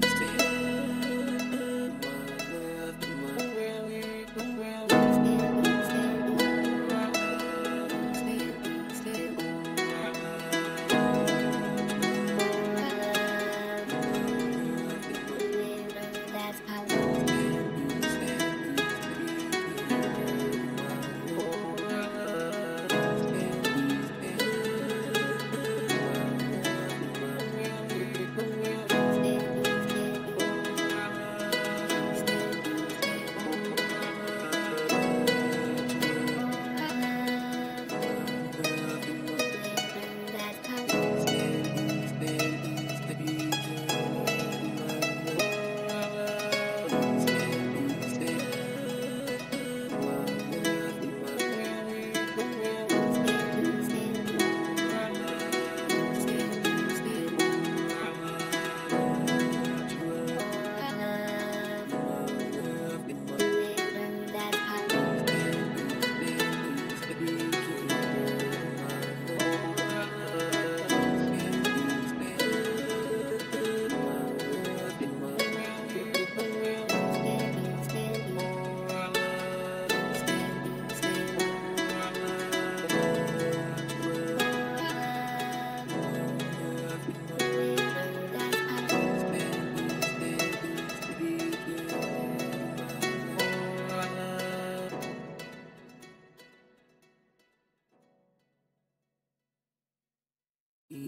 Stay